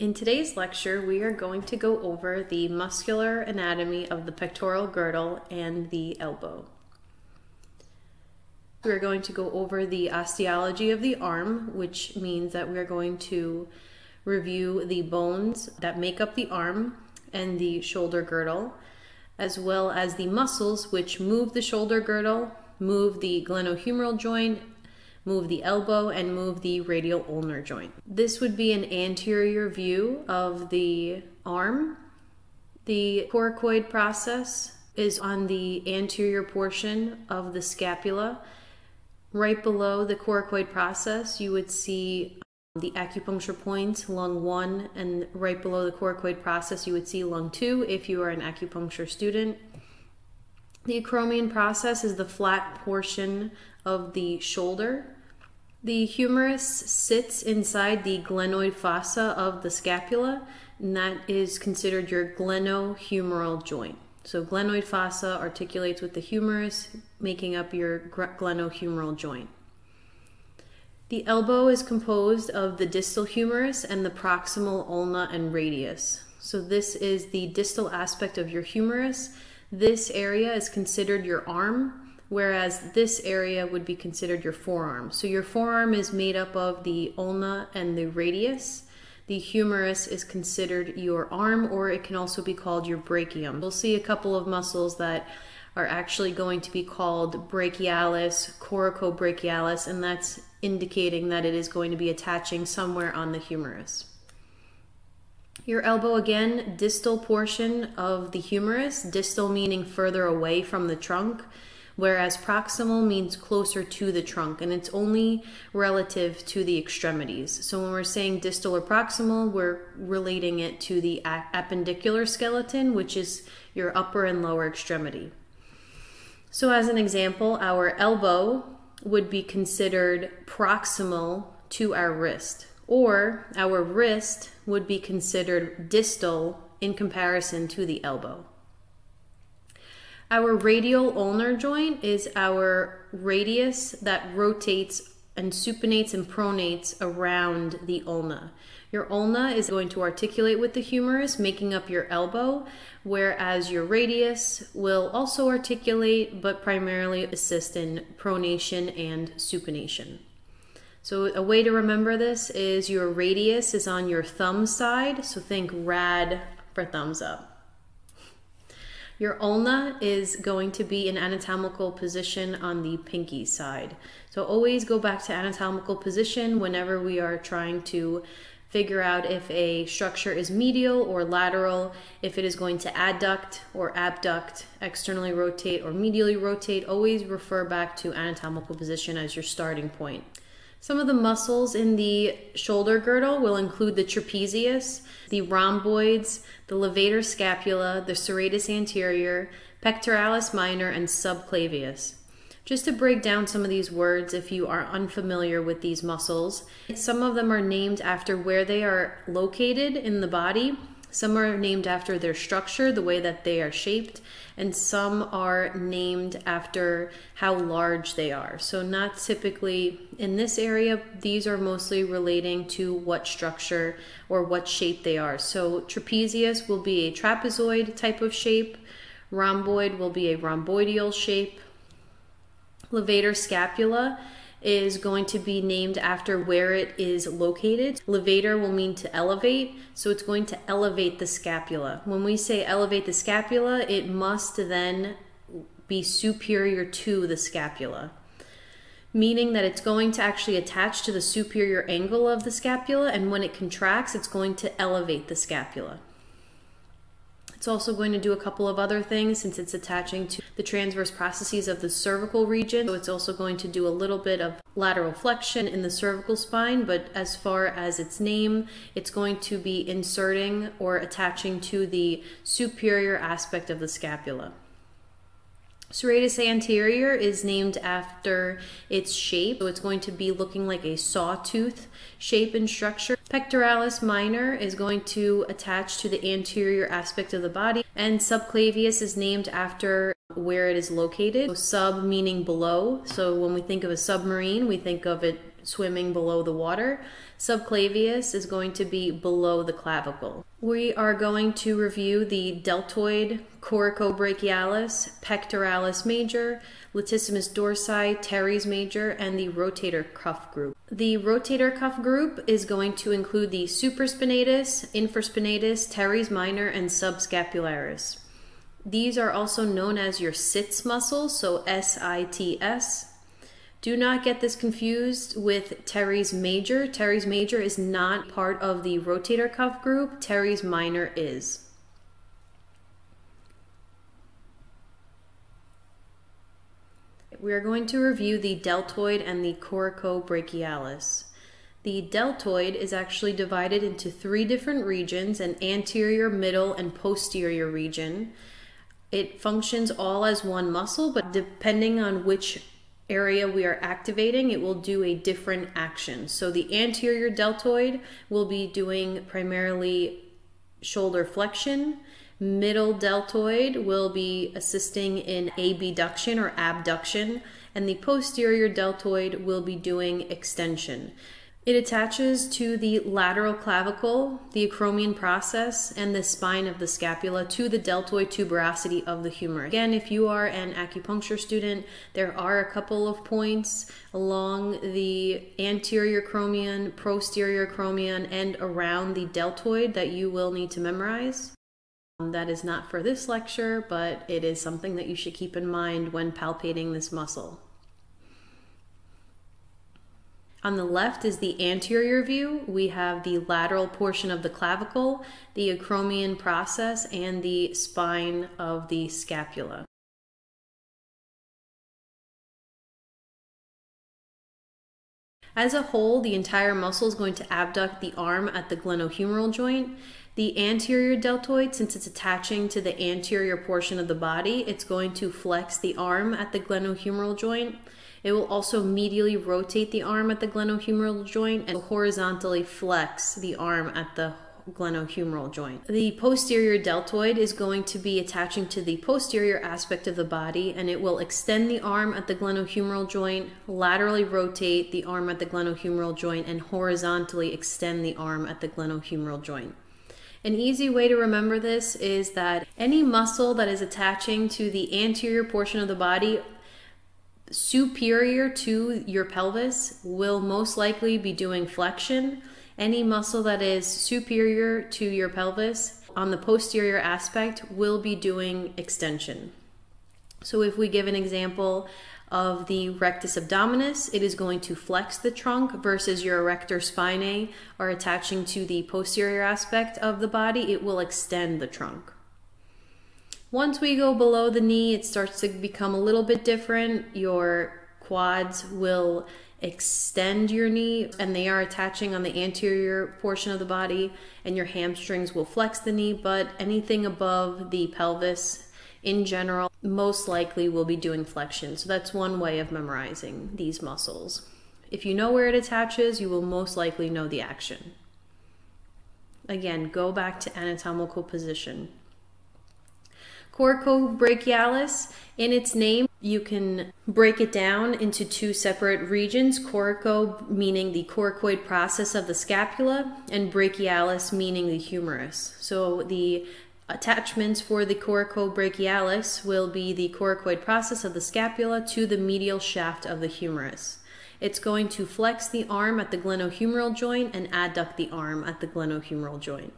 In today's lecture, we are going to go over the muscular anatomy of the pectoral girdle and the elbow. We're going to go over the osteology of the arm, which means that we're going to review the bones that make up the arm and the shoulder girdle, as well as the muscles which move the shoulder girdle, move the glenohumeral joint, move the elbow, and move the radial ulnar joint. This would be an anterior view of the arm. The coracoid process is on the anterior portion of the scapula. Right below the coracoid process, you would see um, the acupuncture points, lung 1, and right below the coracoid process, you would see lung 2 if you are an acupuncture student. The acromion process is the flat portion of the shoulder. The humerus sits inside the glenoid fossa of the scapula, and that is considered your glenohumeral joint. So glenoid fossa articulates with the humerus, making up your glenohumeral joint. The elbow is composed of the distal humerus and the proximal ulna and radius. So this is the distal aspect of your humerus. This area is considered your arm, whereas this area would be considered your forearm. So your forearm is made up of the ulna and the radius. The humerus is considered your arm, or it can also be called your brachium. We'll see a couple of muscles that are actually going to be called brachialis, coracobrachialis, and that's indicating that it is going to be attaching somewhere on the humerus. Your elbow again, distal portion of the humerus, distal meaning further away from the trunk whereas proximal means closer to the trunk and it's only relative to the extremities. So when we're saying distal or proximal, we're relating it to the appendicular skeleton, which is your upper and lower extremity. So as an example, our elbow would be considered proximal to our wrist, or our wrist would be considered distal in comparison to the elbow. Our radial ulnar joint is our radius that rotates and supinates and pronates around the ulna. Your ulna is going to articulate with the humerus, making up your elbow, whereas your radius will also articulate, but primarily assist in pronation and supination. So a way to remember this is your radius is on your thumb side, so think rad for thumbs up. Your ulna is going to be in anatomical position on the pinky side. So always go back to anatomical position whenever we are trying to figure out if a structure is medial or lateral, if it is going to adduct or abduct, externally rotate or medially rotate, always refer back to anatomical position as your starting point. Some of the muscles in the shoulder girdle will include the trapezius, the rhomboids, the levator scapula, the serratus anterior, pectoralis minor, and subclavius. Just to break down some of these words if you are unfamiliar with these muscles, some of them are named after where they are located in the body some are named after their structure, the way that they are shaped, and some are named after how large they are. So not typically in this area, these are mostly relating to what structure or what shape they are. So trapezius will be a trapezoid type of shape, rhomboid will be a rhomboidal shape, levator scapula is going to be named after where it is located. Levator will mean to elevate, so it's going to elevate the scapula. When we say elevate the scapula, it must then be superior to the scapula meaning that it's going to actually attach to the superior angle of the scapula, and when it contracts, it's going to elevate the scapula. It's also going to do a couple of other things since it's attaching to the transverse processes of the cervical region. So it's also going to do a little bit of lateral flexion in the cervical spine, but as far as its name, it's going to be inserting or attaching to the superior aspect of the scapula. Serratus anterior is named after its shape, so it's going to be looking like a sawtooth shape and structure. Pectoralis minor is going to attach to the anterior aspect of the body, and subclavius is named after where it is located. So sub meaning below, so when we think of a submarine, we think of it swimming below the water. Subclavius is going to be below the clavicle. We are going to review the deltoid, coracobrachialis, pectoralis major, latissimus dorsi, teres major, and the rotator cuff group. The rotator cuff group is going to include the supraspinatus, infraspinatus, teres minor, and subscapularis. These are also known as your sits muscles, so S-I-T-S. Do not get this confused with Teres major. Teres major is not part of the rotator cuff group. Teres minor is. We are going to review the deltoid and the coracobrachialis. The deltoid is actually divided into three different regions, an anterior, middle, and posterior region. It functions all as one muscle, but depending on which area we are activating, it will do a different action. So the anterior deltoid will be doing primarily shoulder flexion. Middle deltoid will be assisting in abduction or abduction, and the posterior deltoid will be doing extension. It attaches to the lateral clavicle, the acromion process, and the spine of the scapula to the deltoid tuberosity of the humerus. Again, if you are an acupuncture student, there are a couple of points along the anterior acromion, posterior acromion, and around the deltoid that you will need to memorize. Um, that is not for this lecture, but it is something that you should keep in mind when palpating this muscle. On the left is the anterior view. We have the lateral portion of the clavicle, the acromion process, and the spine of the scapula. As a whole, the entire muscle is going to abduct the arm at the glenohumeral joint. The anterior deltoid, since it's attaching to the anterior portion of the body, it's going to flex the arm at the glenohumeral joint. It will also medially rotate the arm at the glenohumeral joint and horizontally flex the arm at the glenohumeral joint. The posterior deltoid is going to be attaching to the posterior aspect of the body and it will extend the arm at the glenohumeral joint, laterally rotate the arm at the glenohumeral joint, and horizontally extend the arm at the glenohumeral joint. An easy way to remember this is that any muscle that is attaching to the anterior portion of the body superior to your pelvis will most likely be doing flexion. Any muscle that is superior to your pelvis on the posterior aspect will be doing extension. So if we give an example of the rectus abdominis, it is going to flex the trunk versus your erector spinae are attaching to the posterior aspect of the body, it will extend the trunk. Once we go below the knee, it starts to become a little bit different. Your quads will extend your knee and they are attaching on the anterior portion of the body and your hamstrings will flex the knee, but anything above the pelvis in general most likely will be doing flexion. So that's one way of memorizing these muscles. If you know where it attaches, you will most likely know the action. Again, go back to anatomical position. Coracobrachialis, in its name, you can break it down into two separate regions. Coraco meaning the coracoid process of the scapula, and brachialis meaning the humerus. So the attachments for the coracobrachialis will be the coracoid process of the scapula to the medial shaft of the humerus. It's going to flex the arm at the glenohumeral joint and adduct the arm at the glenohumeral joint.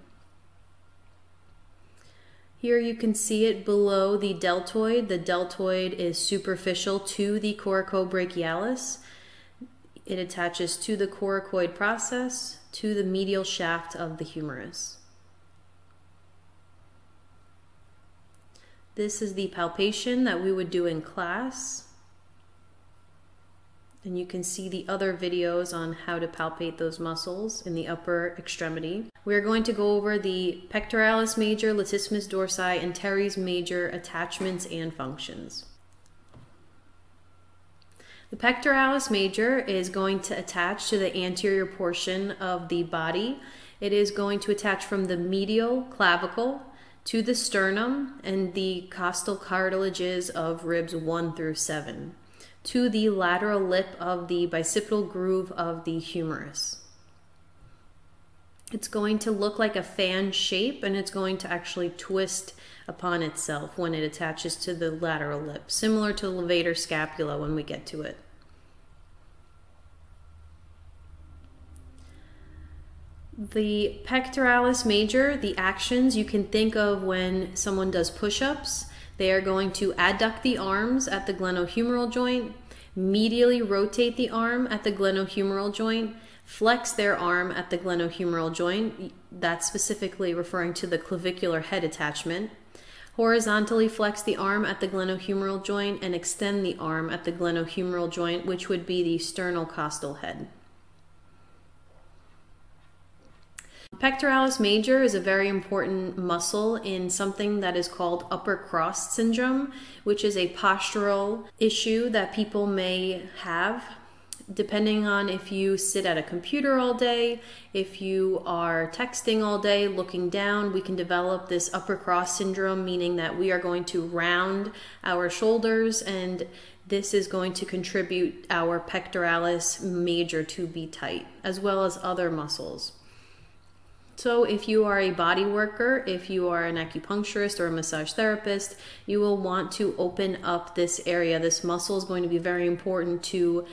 Here you can see it below the deltoid. The deltoid is superficial to the coracobrachialis. It attaches to the coracoid process to the medial shaft of the humerus. This is the palpation that we would do in class. And you can see the other videos on how to palpate those muscles in the upper extremity. We're going to go over the pectoralis major, latissimus dorsi, and teres major attachments and functions. The pectoralis major is going to attach to the anterior portion of the body. It is going to attach from the medial clavicle to the sternum and the costal cartilages of ribs 1 through 7. To the lateral lip of the bicipital groove of the humerus. It's going to look like a fan shape and it's going to actually twist upon itself when it attaches to the lateral lip, similar to levator scapula when we get to it. The pectoralis major, the actions you can think of when someone does push ups, they are going to adduct the arms at the glenohumeral joint, medially rotate the arm at the glenohumeral joint, flex their arm at the glenohumeral joint, that's specifically referring to the clavicular head attachment, horizontally flex the arm at the glenohumeral joint, and extend the arm at the glenohumeral joint, which would be the sternocostal head. Pectoralis major is a very important muscle in something that is called upper cross syndrome, which is a postural issue that people may have depending on if you sit at a computer all day, if you are texting all day, looking down, we can develop this upper cross syndrome, meaning that we are going to round our shoulders and this is going to contribute our pectoralis major to be tight, as well as other muscles. So, if you are a body worker, if you are an acupuncturist or a massage therapist, you will want to open up this area. This muscle is going to be very important to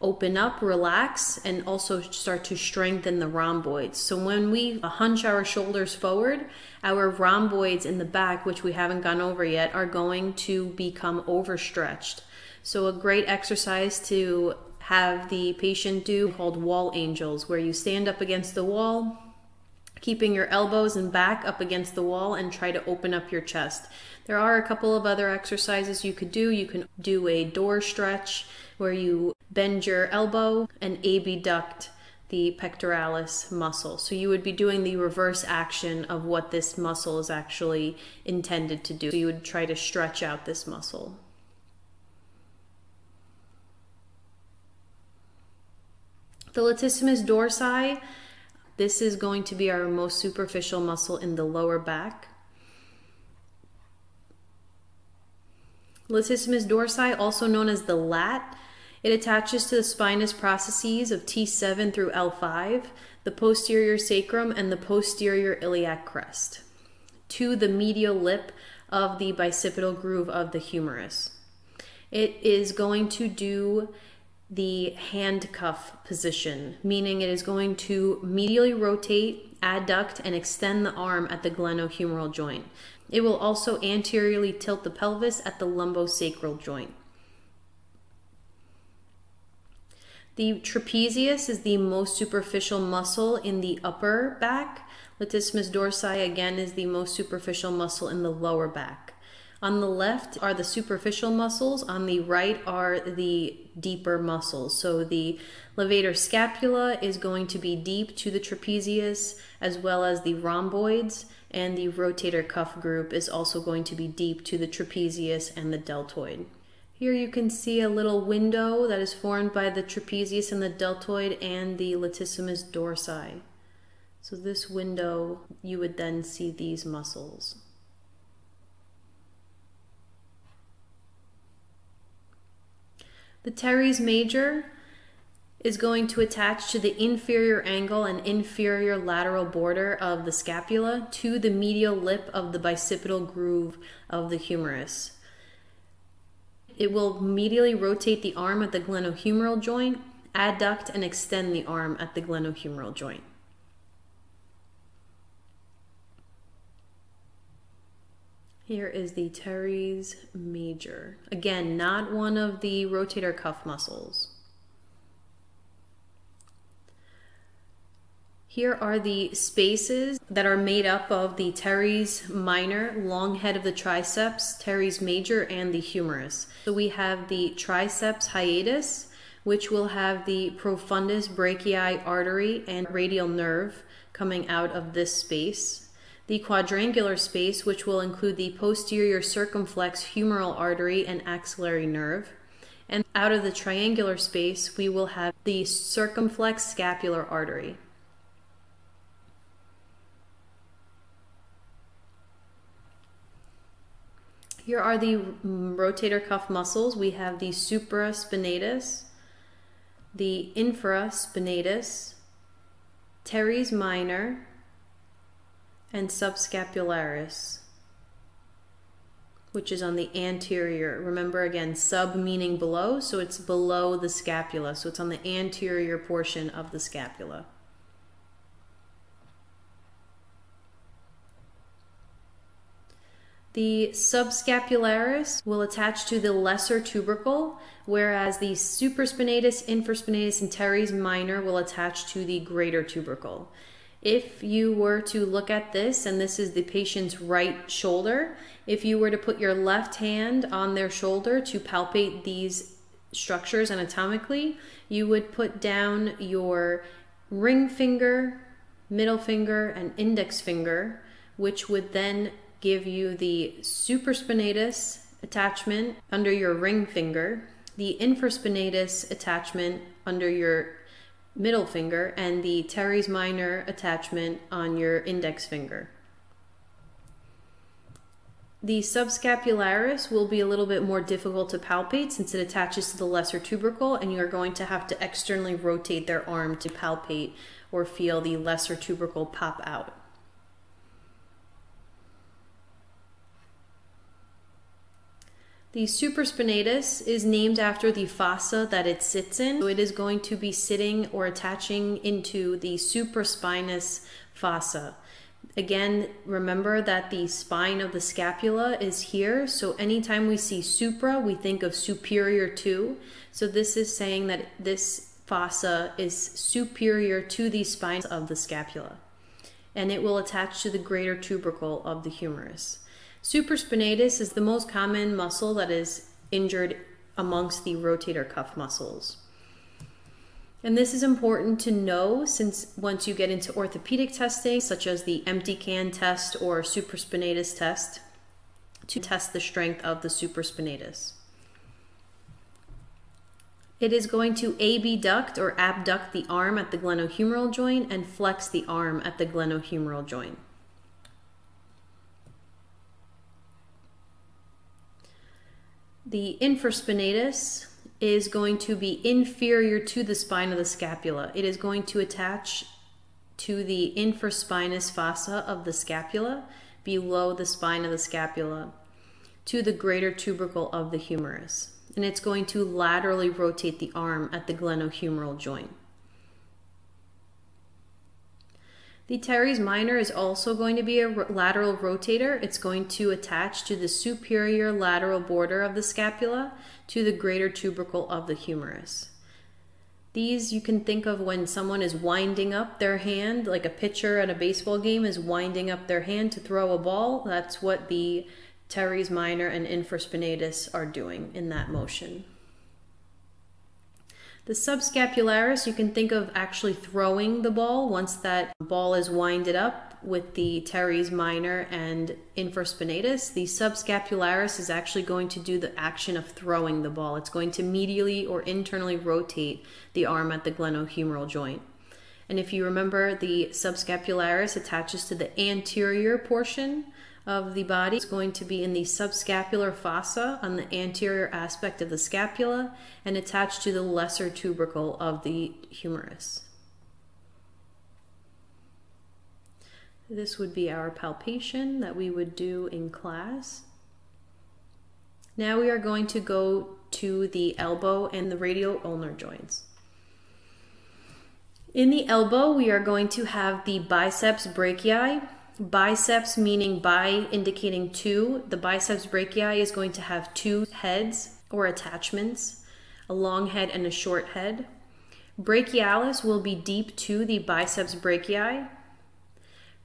open up, relax, and also start to strengthen the rhomboids. So when we hunch our shoulders forward, our rhomboids in the back, which we haven't gone over yet, are going to become overstretched. So a great exercise to have the patient do called wall angels, where you stand up against the wall, keeping your elbows and back up against the wall and try to open up your chest. There are a couple of other exercises you could do. You can do a door stretch where you bend your elbow and abduct the pectoralis muscle. So you would be doing the reverse action of what this muscle is actually intended to do. So you would try to stretch out this muscle. The latissimus dorsi, this is going to be our most superficial muscle in the lower back. Latissimus dorsi, also known as the lat, it attaches to the spinous processes of T7 through L5, the posterior sacrum, and the posterior iliac crest, to the medial lip of the bicipital groove of the humerus. It is going to do the handcuff position, meaning it is going to medially rotate, adduct, and extend the arm at the glenohumeral joint. It will also anteriorly tilt the pelvis at the lumbosacral joint. The trapezius is the most superficial muscle in the upper back. Latissimus dorsi, again, is the most superficial muscle in the lower back. On the left are the superficial muscles. On the right are the deeper muscles. So the levator scapula is going to be deep to the trapezius as well as the rhomboids and the rotator cuff group is also going to be deep to the trapezius and the deltoid. Here you can see a little window that is formed by the trapezius and the deltoid and the latissimus dorsi. So this window, you would then see these muscles. The teres major is going to attach to the inferior angle and inferior lateral border of the scapula to the medial lip of the bicipital groove of the humerus. It will medially rotate the arm at the glenohumeral joint, adduct and extend the arm at the glenohumeral joint. Here is the teres major. Again, not one of the rotator cuff muscles. Here are the spaces that are made up of the teres minor, long head of the triceps, teres major, and the humerus. So we have the triceps hiatus, which will have the profundus brachii artery and radial nerve coming out of this space. The quadrangular space, which will include the posterior circumflex humeral artery and axillary nerve. And out of the triangular space, we will have the circumflex scapular artery. Here are the rotator cuff muscles. We have the supraspinatus, the infraspinatus, teres minor, and subscapularis, which is on the anterior. Remember again, sub meaning below, so it's below the scapula. So it's on the anterior portion of the scapula. The subscapularis will attach to the lesser tubercle, whereas the supraspinatus, infraspinatus, and teres minor will attach to the greater tubercle. If you were to look at this, and this is the patient's right shoulder, if you were to put your left hand on their shoulder to palpate these structures anatomically, you would put down your ring finger, middle finger, and index finger, which would then give you the supraspinatus attachment under your ring finger, the infraspinatus attachment under your middle finger, and the teres minor attachment on your index finger. The subscapularis will be a little bit more difficult to palpate since it attaches to the lesser tubercle and you are going to have to externally rotate their arm to palpate or feel the lesser tubercle pop out. The supraspinatus is named after the fossa that it sits in. So it is going to be sitting or attaching into the supraspinous fossa. Again, remember that the spine of the scapula is here. So anytime we see supra, we think of superior to. So this is saying that this fossa is superior to the spine of the scapula. And it will attach to the greater tubercle of the humerus. Supraspinatus is the most common muscle that is injured amongst the rotator cuff muscles. And this is important to know since once you get into orthopedic testing, such as the empty can test or supraspinatus test, to test the strength of the supraspinatus. It is going to abduct or abduct the arm at the glenohumeral joint and flex the arm at the glenohumeral joint. The infraspinatus is going to be inferior to the spine of the scapula. It is going to attach to the infraspinous fossa of the scapula below the spine of the scapula to the greater tubercle of the humerus. And it's going to laterally rotate the arm at the glenohumeral joint. The teres minor is also going to be a lateral rotator. It's going to attach to the superior lateral border of the scapula to the greater tubercle of the humerus. These you can think of when someone is winding up their hand, like a pitcher at a baseball game is winding up their hand to throw a ball. That's what the teres minor and infraspinatus are doing in that motion. The subscapularis, you can think of actually throwing the ball once that ball is winded up with the teres minor and infraspinatus. The subscapularis is actually going to do the action of throwing the ball. It's going to medially or internally rotate the arm at the glenohumeral joint. And if you remember, the subscapularis attaches to the anterior portion of the body. is going to be in the subscapular fossa on the anterior aspect of the scapula and attached to the lesser tubercle of the humerus. This would be our palpation that we would do in class. Now we are going to go to the elbow and the radial ulnar joints. In the elbow, we are going to have the biceps brachii, Biceps meaning bi indicating two. The biceps brachii is going to have two heads or attachments, a long head and a short head. Brachialis will be deep to the biceps brachii.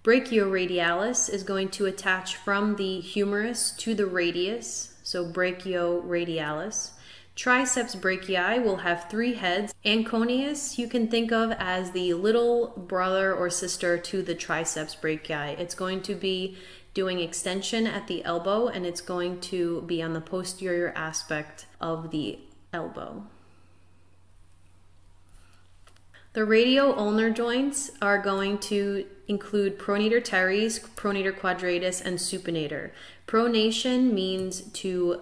Brachioradialis is going to attach from the humerus to the radius, so brachioradialis. Triceps brachii will have three heads. Anconeus you can think of as the little brother or sister to the triceps brachii. It's going to be doing extension at the elbow and it's going to be on the posterior aspect of the elbow. The radial ulnar joints are going to include pronator teres, pronator quadratus, and supinator. Pronation means to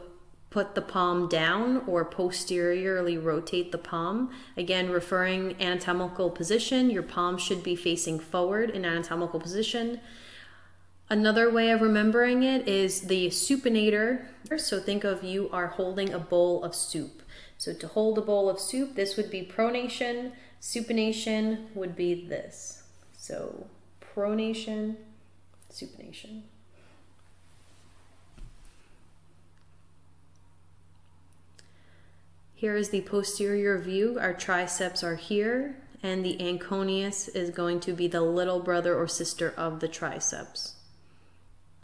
put the palm down or posteriorly rotate the palm. Again, referring anatomical position, your palm should be facing forward in anatomical position. Another way of remembering it is the supinator. So think of you are holding a bowl of soup. So to hold a bowl of soup, this would be pronation. Supination would be this. So pronation, supination. Here is the posterior view. Our triceps are here, and the anconeus is going to be the little brother or sister of the triceps.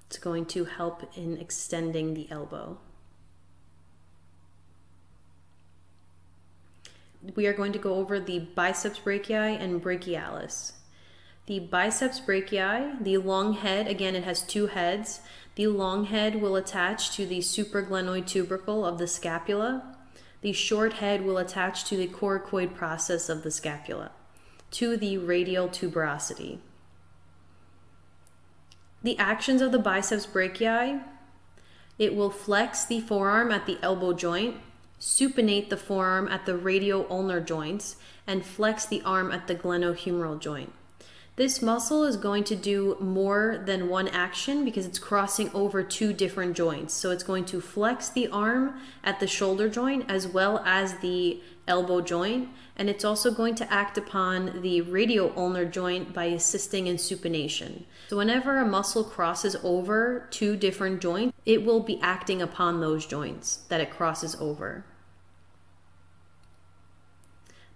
It's going to help in extending the elbow. We are going to go over the biceps brachii and brachialis. The biceps brachii, the long head, again it has two heads. The long head will attach to the supraglenoid tubercle of the scapula the short head will attach to the coracoid process of the scapula, to the radial tuberosity. The actions of the biceps brachii, it will flex the forearm at the elbow joint, supinate the forearm at the radio-ulnar joints, and flex the arm at the glenohumeral joint. This muscle is going to do more than one action because it's crossing over two different joints. So it's going to flex the arm at the shoulder joint as well as the elbow joint. And it's also going to act upon the radio-ulnar joint by assisting in supination. So whenever a muscle crosses over two different joints, it will be acting upon those joints that it crosses over.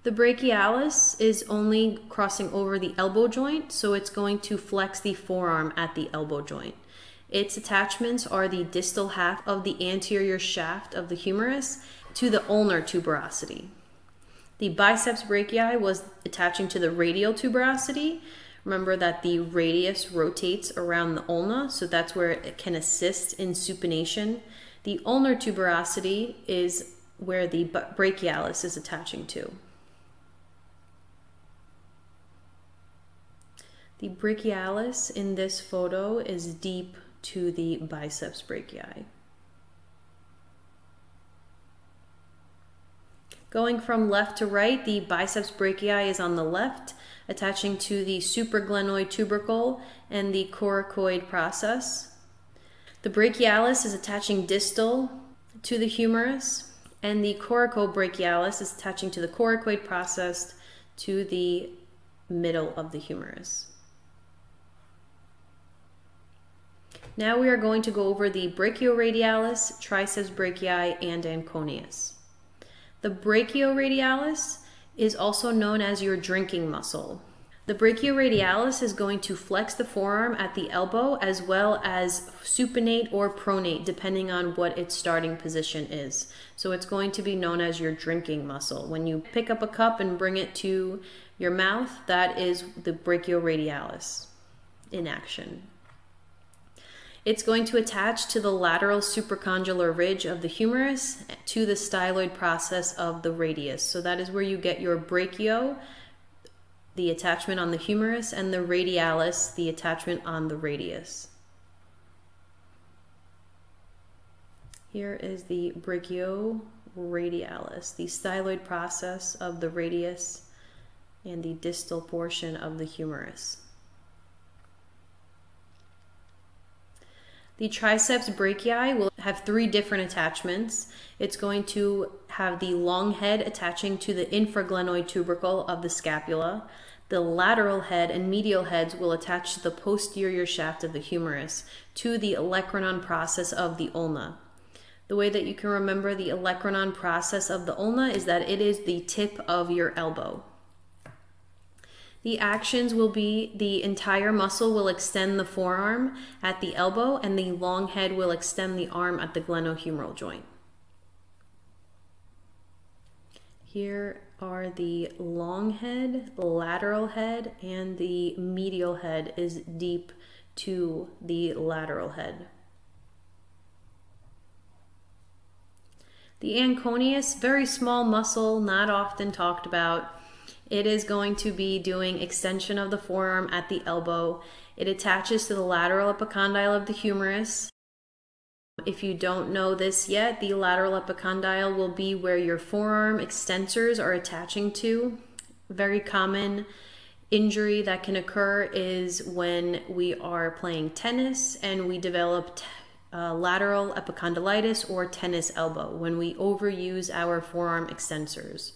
The brachialis is only crossing over the elbow joint, so it's going to flex the forearm at the elbow joint. Its attachments are the distal half of the anterior shaft of the humerus to the ulnar tuberosity. The biceps brachii was attaching to the radial tuberosity. Remember that the radius rotates around the ulna, so that's where it can assist in supination. The ulnar tuberosity is where the brachialis is attaching to. The brachialis in this photo is deep to the biceps brachii. Going from left to right, the biceps brachii is on the left, attaching to the supraglenoid tubercle and the coracoid process. The brachialis is attaching distal to the humerus, and the coracobrachialis is attaching to the coracoid process to the middle of the humerus. Now we are going to go over the brachioradialis, triceps brachii, and anconeus. The brachioradialis is also known as your drinking muscle. The brachioradialis is going to flex the forearm at the elbow as well as supinate or pronate depending on what its starting position is. So it's going to be known as your drinking muscle. When you pick up a cup and bring it to your mouth, that is the brachioradialis in action. It's going to attach to the lateral supracondylar ridge of the humerus to the styloid process of the radius. So that is where you get your brachio, the attachment on the humerus, and the radialis, the attachment on the radius. Here is the brachioradialis, the styloid process of the radius and the distal portion of the humerus. The triceps brachii will have three different attachments. It's going to have the long head attaching to the infraglenoid tubercle of the scapula. The lateral head and medial heads will attach to the posterior shaft of the humerus to the olecranon process of the ulna. The way that you can remember the olecranon process of the ulna is that it is the tip of your elbow. The actions will be the entire muscle will extend the forearm at the elbow and the long head will extend the arm at the glenohumeral joint. Here are the long head, lateral head, and the medial head is deep to the lateral head. The anconeus, very small muscle, not often talked about It is going to be doing extension of the forearm at the elbow. It attaches to the lateral epicondyle of the humerus. If you don't know this yet, the lateral epicondyle will be where your forearm extensors are attaching to. Very common injury that can occur is when we are playing tennis and we develop uh, lateral epicondylitis or tennis elbow when we overuse our forearm extensors.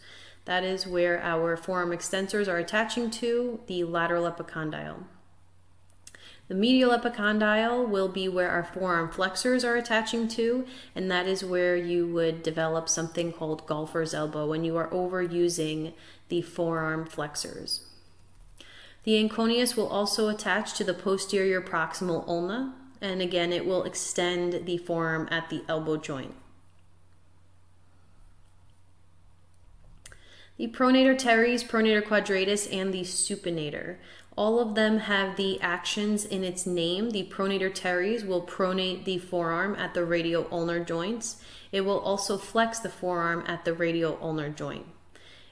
That is where our forearm extensors are attaching to the lateral epicondyle. The medial epicondyle will be where our forearm flexors are attaching to, and that is where you would develop something called golfer's elbow when you are overusing the forearm flexors. The anconeus will also attach to the posterior proximal ulna, and again, it will extend the forearm at the elbow joint. The pronator teres, pronator quadratus, and the supinator. All of them have the actions in its name. The pronator teres will pronate the forearm at the radial ulnar joints. It will also flex the forearm at the radial ulnar joint.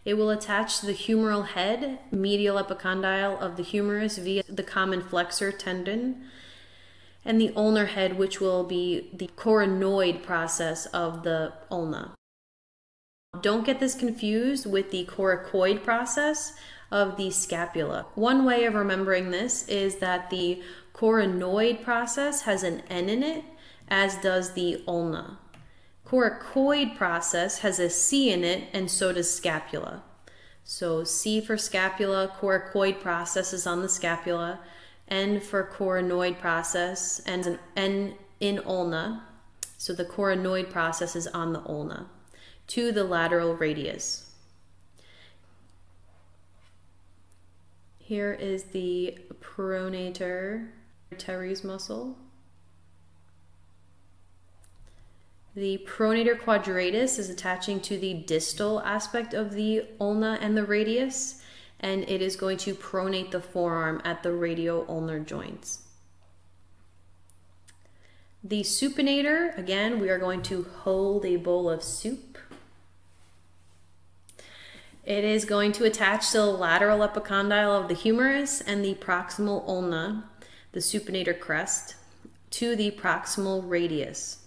It will attach to the humeral head, medial epicondyle of the humerus via the common flexor tendon, and the ulnar head, which will be the coronoid process of the ulna. Don't get this confused with the coracoid process of the scapula. One way of remembering this is that the coronoid process has an N in it, as does the ulna. Coracoid process has a C in it, and so does scapula. So C for scapula, coracoid process is on the scapula, N for coronoid process, and an N in ulna. So the coronoid process is on the ulna to the lateral radius. Here is the pronator teres muscle. The pronator quadratus is attaching to the distal aspect of the ulna and the radius, and it is going to pronate the forearm at the radio-ulnar joints. The supinator, again, we are going to hold a bowl of soup it is going to attach to the lateral epicondyle of the humerus and the proximal ulna, the supinator crest, to the proximal radius.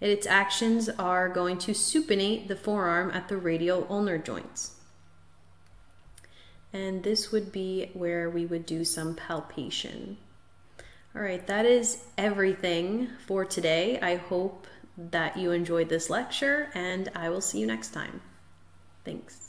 Its actions are going to supinate the forearm at the radial ulnar joints. And this would be where we would do some palpation. All right, that is everything for today. I hope that you enjoyed this lecture and I will see you next time. Thanks.